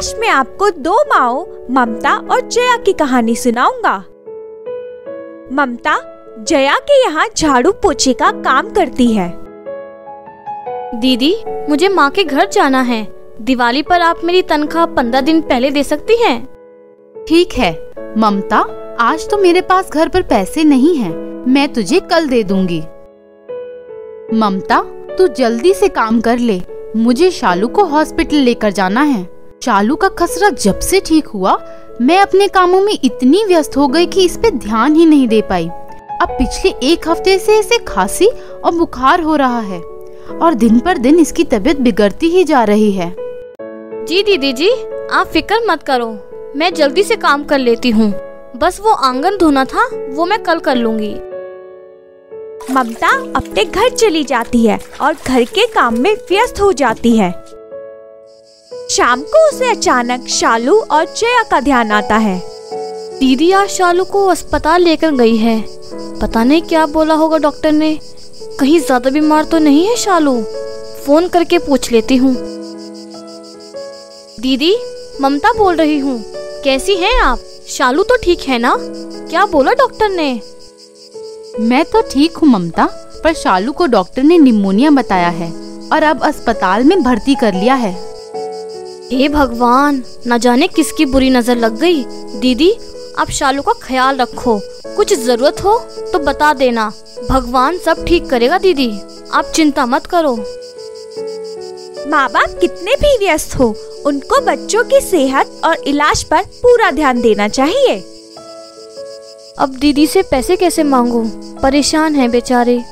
आज मैं आपको दो माओ ममता और जया की कहानी सुनाऊँगा। ममता जया के यहाँ झाड़ू पोछे का काम करती है। दीदी मुझे माँ के घर जाना है। दिवाली पर आप मेरी तनख्वाह पंद्रह दिन पहले दे सकती हैं? ठीक है। ममता आज तो मेरे पास घर पर पैसे नहीं हैं। मैं तुझे कल दे दूँगी। ममता तू जल्दी से काम कर ले। मुझे शालू को हॉस्पिटल लेकर जाना है। शालू का खसरा जब से ठीक हुआ मैं अपने कामों में इतनी व्यस्त हो गई कि इस पे ध्यान ही नहीं दे पाई। अब पिछले एक हफ़्ते से इसे खांसी और बुखार हो रहा है और दिन पर दिन इसकी तबीयत बिगड़ती ही जा रही है। जी दीदी जी आप फ़िक्र मत करो मैं जल्दी से काम कर लेती हूँ। बस वो आँगन धोना था वो मैं कल कर लूँगी। ममता अपने घर चली जाती है और घर के काम में व्यस्त हो जाती है। शाम को उसे अचानक शालू और जया का ध्यान आता है। दीदी आज शालू को अस्पताल लेकर गई है। पता नहीं क्या बोला होगा डॉक्टर ने। कहीं ज़्यादा बीमार तो नहीं है शालू? फ़ोन करके पूछ लेती हूँ। दीदी ममता बोल रही हूँ। कैसी हैं आप? शालू तो ठीक है ना? क्या बोला डॉक्टर ने? मैं तो ठीक हूँ ममता पर शालू को डॉक्टर ने निमोनिया बताया है और अब अस्पताल में भर्ती कर लिया है। हे भगवान न जाने किसकी बुरी नज़र लग गई। दीदी आप शालू का ख्याल रखो। कुछ ज़रूरत हो तो बता देना। भगवान सब ठीक करेगा दीदी। आप चिंता मत करो। माँ बाप कितने भी व्यस्त हो उनको बच्चों की सेहत और इलाज पर पूरा ध्यान देना चाहिए। अब दीदी से पैसे कैसे मांगू? परेशान है बेचारे।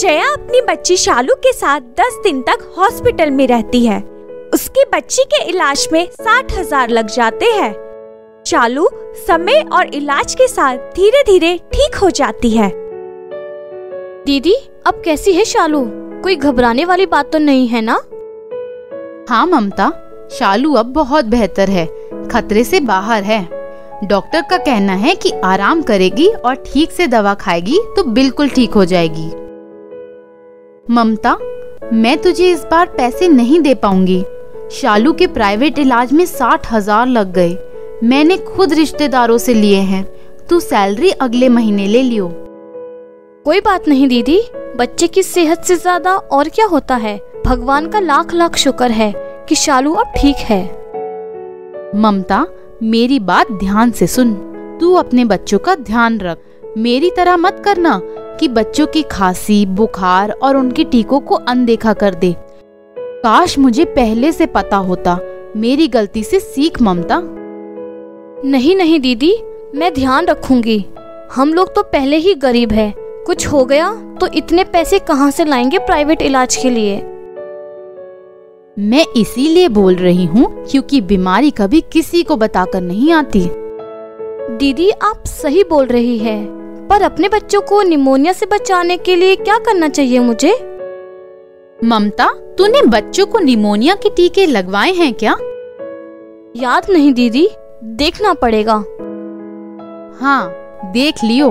जया अपनी बच्ची शालू के साथ दस दिन तक हॉस्पिटल में रहती है। उसकी बच्ची के इलाज में साठ हज़ार लग जाते हैं। शालू समय और इलाज के साथ धीरे धीरे ठीक हो जाती है। दीदी अब कैसी है शालू? कोई घबराने वाली बात तो नहीं है ना? हाँ ममता। शालू अब बहुत बेहतर है। खतरे से बाहर है। डॉक्टर का कहना है कि आराम करेगी और ठीक से दवा खाएगी तो बिल्कुल ठीक हो जाएगी। ममता मैं तुझे इस बार पैसे नहीं दे पाऊँगी। शालू के प्राइवेट इलाज में साठ हज़ार लग गए। मैंने खुद रिश्तेदारों से लिए हैं। तू सैलरी अगले महीने ले लियो। कोई बात नहीं दीदी बच्चे की सेहत से ज़्यादा और क्या होता है? भगवान का लाख लाख शुक्र है कि शालू अब ठीक है। ममता मेरी बात ध्यान से सुन। तू अपने बच्चों का ध्यान रख। मेरी तरह मत करना कि बच्चों की खांसी बुखार और उनके टीकों को अनदेखा कर दे। काश मुझे पहले से पता होता। मेरी गलती से सीख ममता। नहीं नहीं दीदी मैं ध्यान रखूँगी। हम लोग तो पहले ही गरीब है। कुछ हो गया तो इतने पैसे कहाँ से लाएँगे प्राइवेट इलाज के लिए? मैं इसीलिए बोल रही हूँ क्योंकि बीमारी कभी किसी को बताकर नहीं आती। दीदी आप सही बोल रही है पर अपने बच्चों को निमोनिया से बचाने के लिए क्या करना चाहिए मुझे? ममता तूने बच्चों को निमोनिया के टीके लगवाए हैं क्या? याद नहीं दीदी। देखना पड़ेगा। हाँ देख लियो।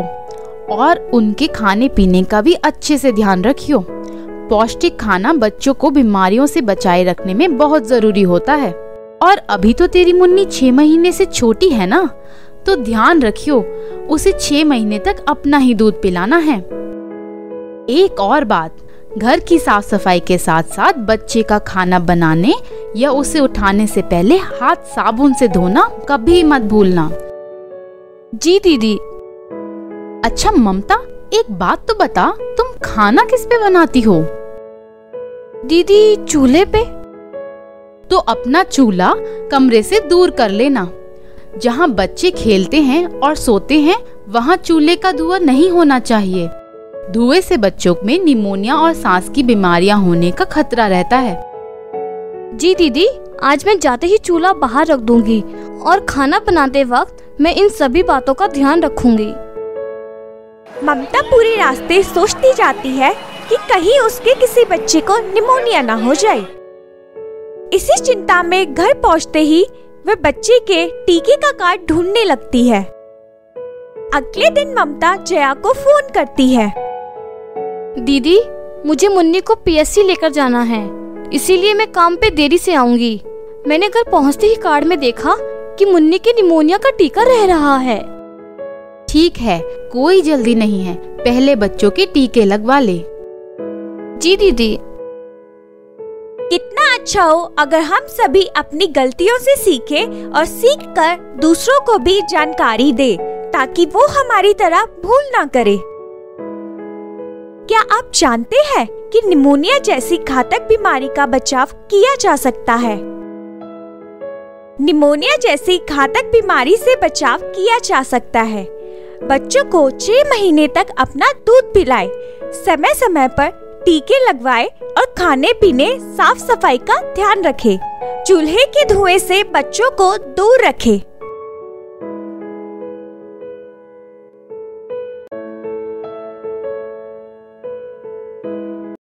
और उनके खाने पीने का भी अच्छे से ध्यान रखियो। पौष्टिक खाना बच्चों को बीमारियों से बचाए रखने में बहुत ज़रूरी होता है। और अभी तो तेरी मुन्नी छह महीने से छोटी है ना? तो ध्यान रखियो उसे छह महीने तक अपना ही दूध पिलाना है। एक और बात घर की साफ़ सफ़ाई के साथ साथ बच्चे का खाना बनाने या उसे उठाने से पहले हाथ साबुन से धोना कभी मत भूलना। जी दीदी। अच्छा ममता, एक बात तो बता, तुम खाना किस पे बनाती हो? दीदी, चूल्हे पे। तो अपना चूल्हा कमरे से दूर कर लेना। जहाँ बच्चे खेलते हैं और सोते हैं, वहाँ चूल्हे का धुआँ नहीं होना चाहिए। धुएँ से बच्चों में निमोनिया और सांस की बीमारियाँ होने का खतरा रहता है। जी दीदी, आज मैं जाते ही चूल्हा बाहर रख दूँगी और खाना बनाते वक्त मैं इन सभी बातों का ध्यान रखूँगी। ममता पूरे रास्ते सोचती जाती है कि कहीं उसके किसी बच्चे को निमोनिया ना हो जाए। इसी चिंता में घर पहुँचते ही वह बच्चे के टीके का कार्ड ढूँढने लगती है। अगले दिन ममता जया को फ़ोन करती है। दीदी मुझे मुन्नी को पीएससी लेकर जाना है। इसीलिए मैं काम पे देरी से आऊँगी। मैंने घर पहुँचते ही कार्ड में देखा कि मुन्नी के निमोनिया का टीका रह रहा है। ठीक है कोई जल्दी नहीं है। पहले बच्चों के टीके लगवा ले। जी दीदी। कितना अच्छा हो अगर हम सभी अपनी गलतियों से सीखे और सीख कर दूसरों को भी जानकारी दे ताकि वो हमारी तरह भूल ना करे। आप जानते हैं कि निमोनिया जैसी घातक बीमारी का बचाव किया जा सकता है। निमोनिया जैसी घातक बीमारी से बचाव किया जा सकता है। बच्चों को छह महीने तक अपना दूध पिलाए समय समय पर टीके लगवाए और खाने पीने साफ़ सफ़ाई का ध्यान रखे। चूल्हे के धुएँ से बच्चों को दूर रखे।